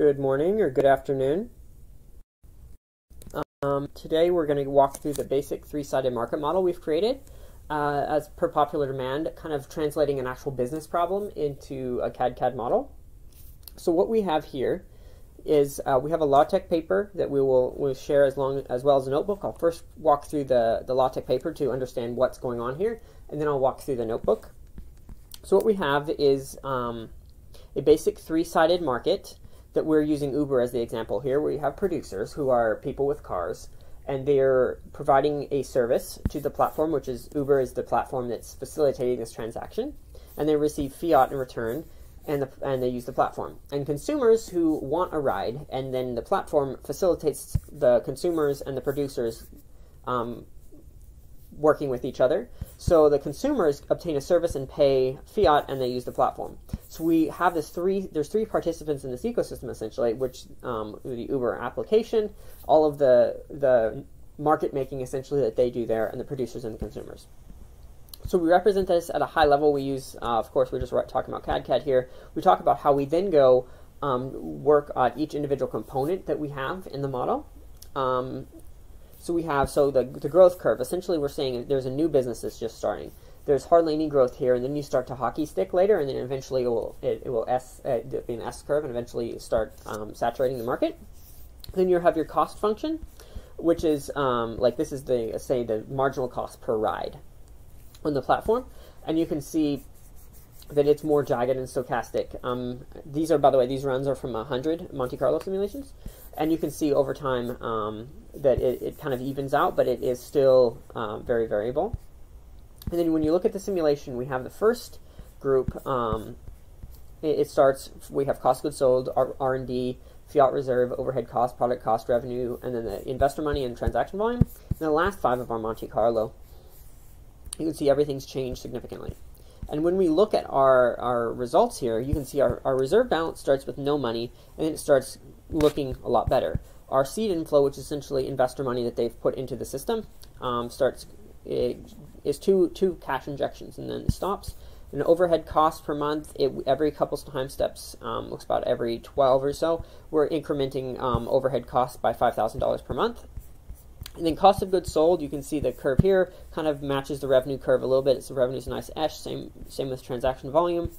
Good morning or good afternoon. Um, today we're going to walk through the basic three-sided market model we've created uh, as per popular demand, kind of translating an actual business problem into a cadCAD model. So what we have here is uh, we have a LaTeX paper that we will we'll share as long as well as a notebook. I'll first walk through the, the LaTeX paper to understand what's going on here, and then I'll walk through the notebook. So what we have is um, a basic three-sided market that we're using Uber as the example here. where you have producers who are people with cars, and they're providing a service to the platform, which is Uber is the platform that's facilitating this transaction, and they receive fiat in return and the, and they use the platform. And consumers who want a ride, and then the platform facilitates the consumers and the producers um, working with each other. So the consumers obtain a service and pay fiat, and they use the platform. So we have this three. There's three participants in this ecosystem essentially, which um, the Uber application, all of the the market making essentially that they do there, and the producers and the consumers. So we represent this at a high level. We use, uh, of course, we're just talking about cadCAD here. We talk about how we then go um, work on each individual component that we have in the model. Um, so we have, so the, the growth curve, essentially we're saying there's a new business that's just starting. There's hardly any growth here, and then you start to hockey stick later, and then eventually it will, it, it will S, uh, be an S curve and eventually start um, saturating the market. Then you have your cost function, which is um, like this is the, say, the marginal cost per ride on the platform, and you can see that it's more jagged and stochastic. Um, these are, by the way, these runs are from 100 Monte Carlo simulations, and you can see over time um, that it, it, kind of evens out, but it is still um, very variable. And then when you look at the simulation, we have the first group. Um, it, it, starts. We have cost goods sold, R and D, fiat reserve, overhead cost, product cost, revenue, and then the investor money and transaction volume. And the last five of our Monte Carlo you can see everything's changed significantly. And when we look at our, our results here, you can see our, our reserve balance starts with no money, and it starts looking a lot better. Our seed inflow, which is essentially investor money that they've put into the system, um, starts is two two cash injections, and then it stops. An overhead cost per month, it, every couple time steps, um, looks about every 12 or so, we're incrementing um, overhead costs by $5,000 per month. And then cost of goods sold, you can see the curve here kind of matches the revenue curve a little bit. So revenue's a nice S, same, same with transaction volume.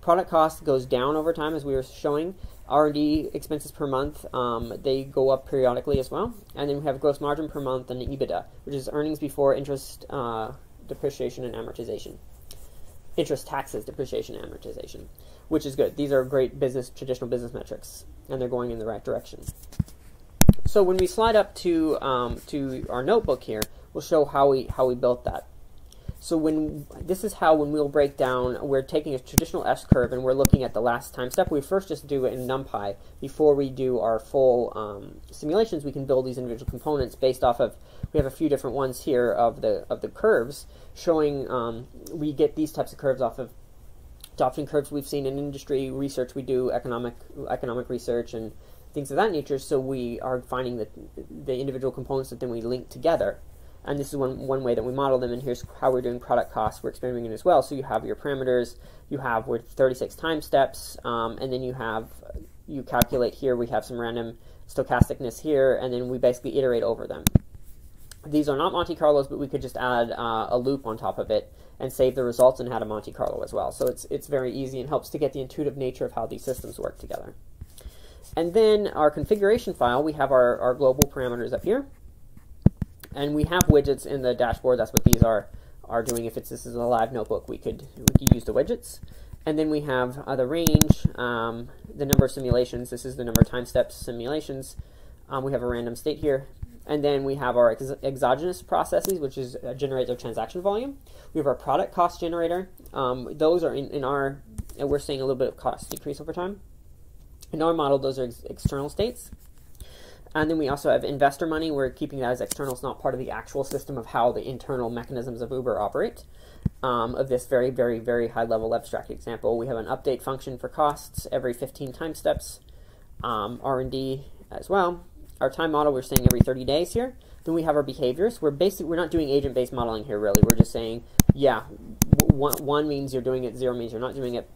Product cost goes down over time as we were showing. R&D expenses per month, um, they go up periodically as well. And then we have gross margin per month and EBITDA, which is earnings before interest, uh, depreciation, and amortization. Interest, taxes, depreciation, and amortization, which is good. These are great business, traditional business metrics, and they're going in the right direction. So when we slide up to um, to our notebook here, we'll show how we how we built that. So when this is how when we'll break down, we're taking a traditional S curve and we're looking at the last time step. We first just do it in NumPy before we do our full um, simulations. We can build these individual components based off of. We have a few different ones here of the of the curves showing. Um, we get these types of curves off of adoption curves we've seen in industry research. We do economic economic research and things of that nature. So we are finding the, the individual components that then we link together. And this is one, one way that we model them, and here's how we're doing product costs. We're experimenting as well. So you have your parameters, you have with 36 time steps, um, and then you have, you calculate here, we have some random stochasticness here, and then we basically iterate over them. These are not Monte Carlos, but we could just add uh, a loop on top of it and save the results and add a Monte Carlo as well. So it's, it's very easy and helps to get the intuitive nature of how these systems work together. And then our configuration file, we have our, our global parameters up here. And we have widgets in the dashboard. That's what these are are doing. If it's this is a live notebook, we could we could use the widgets. And then we have uh, the range, um, the number of simulations. This is the number of time steps simulations. Um, we have a random state here. And then we have our ex exogenous processes, which is uh, generate their transaction volume. We have our product cost generator. Um, those are in, in our, and we're seeing a little bit of cost decrease over time. In our model, those are ex external states. And then we also have investor money. We're keeping that as external. It's not part of the actual system of how the internal mechanisms of Uber operate. Um, of this very, very, very high level abstract example, we have an update function for costs every 15 time steps, um, R&D as well. Our time model, we're saying every 30 days here. Then we have our behaviors. We're basically we're not doing agent-based modeling here really. We're just saying, yeah, one, one means you're doing it, zero means you're not doing it.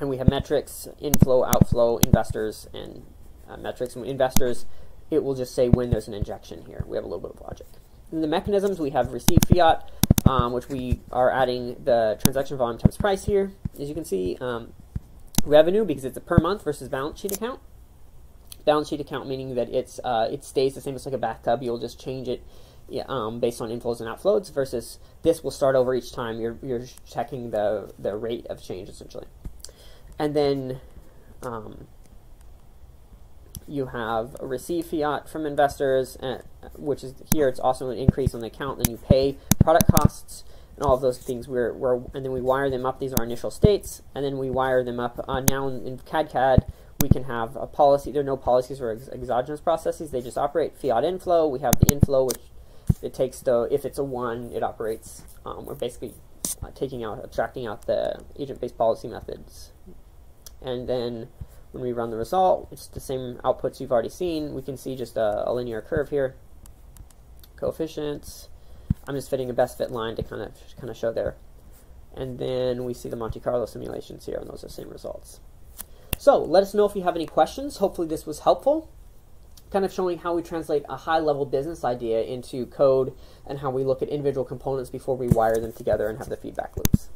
And we have metrics, inflow, outflow, investors, and uh, metrics. And investors, it will just say when there's an injection here. We have a little bit of logic. In the mechanisms, we have receive fiat, um, which we are adding the transaction volume times price here. As you can see, um, revenue because it's a per month versus balance sheet account. Balance sheet account meaning that it's uh, it stays the same as like a bathtub. You'll just change it um, based on inflows and outflows. Versus this will start over each time. You're you're checking the the rate of change essentially, and then. Um, you have a receive fiat from investors, uh, which is here. It's also an increase on the account. Then you pay product costs and all of those things. We're, we're and then we wire them up. These are our initial states, and then we wire them up. Uh, now in, in CAD we can have a policy. There are no policies or ex exogenous processes. They just operate fiat inflow. We have the inflow, which it takes the if it's a one, it operates. Um, we're basically uh, taking out, abstracting out the agent-based policy methods, and then when we run the result, it's the same outputs you've already seen. We can see just a, a linear curve here. Coefficients. I'm just fitting a best fit line to kind of kind of show there. And then we see the Monte Carlo simulations here, and those are the same results. So let us know if you have any questions. Hopefully this was helpful. Kind of showing how we translate a high-level business idea into code and how we look at individual components before we wire them together and have the feedback loops.